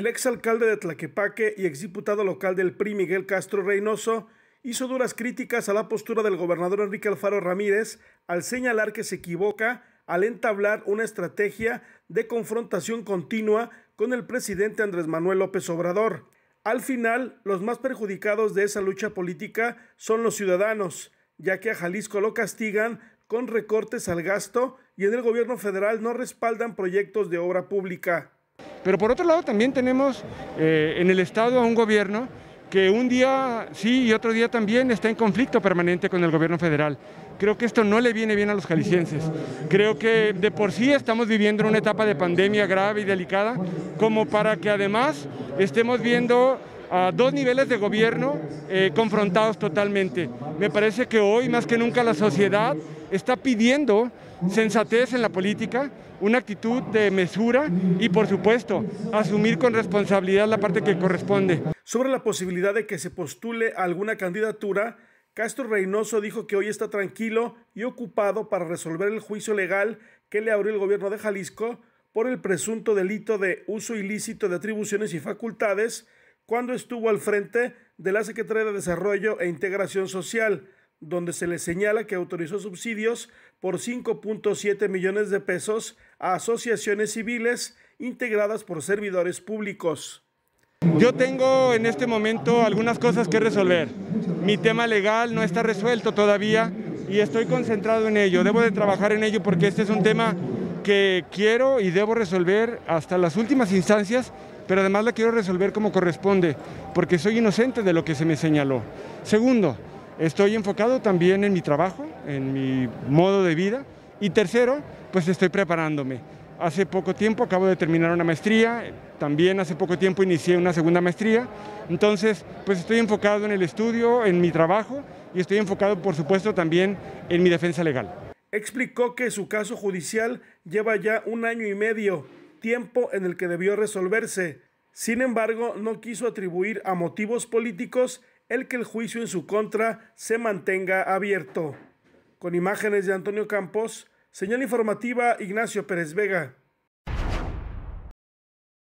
El exalcalde de Tlaquepaque y exdiputado local del PRI Miguel Castro Reynoso hizo duras críticas a la postura del gobernador Enrique Alfaro Ramírez al señalar que se equivoca al entablar una estrategia de confrontación continua con el presidente Andrés Manuel López Obrador. Al final, los más perjudicados de esa lucha política son los ciudadanos, ya que a Jalisco lo castigan con recortes al gasto y en el gobierno federal no respaldan proyectos de obra pública. Pero por otro lado también tenemos eh, en el Estado a un gobierno que un día sí y otro día también está en conflicto permanente con el gobierno federal. Creo que esto no le viene bien a los jaliscienses. Creo que de por sí estamos viviendo en una etapa de pandemia grave y delicada, como para que además estemos viendo a dos niveles de gobierno eh, confrontados totalmente. Me parece que hoy más que nunca la sociedad está pidiendo sensatez en la política, una actitud de mesura y por supuesto asumir con responsabilidad la parte que corresponde. Sobre la posibilidad de que se postule alguna candidatura, Castro Reynoso dijo que hoy está tranquilo y ocupado para resolver el juicio legal que le abrió el gobierno de Jalisco por el presunto delito de uso ilícito de atribuciones y facultades cuando estuvo al frente de la Secretaría de Desarrollo e Integración Social donde se le señala que autorizó subsidios por 5.7 millones de pesos a asociaciones civiles integradas por servidores públicos. Yo tengo en este momento algunas cosas que resolver. Mi tema legal no está resuelto todavía y estoy concentrado en ello. Debo de trabajar en ello porque este es un tema que quiero y debo resolver hasta las últimas instancias, pero además la quiero resolver como corresponde, porque soy inocente de lo que se me señaló. Segundo, Estoy enfocado también en mi trabajo, en mi modo de vida. Y tercero, pues estoy preparándome. Hace poco tiempo acabo de terminar una maestría, también hace poco tiempo inicié una segunda maestría. Entonces, pues estoy enfocado en el estudio, en mi trabajo y estoy enfocado, por supuesto, también en mi defensa legal. Explicó que su caso judicial lleva ya un año y medio, tiempo en el que debió resolverse. Sin embargo, no quiso atribuir a motivos políticos el que el juicio en su contra se mantenga abierto. Con imágenes de Antonio Campos, señal informativa Ignacio Pérez Vega.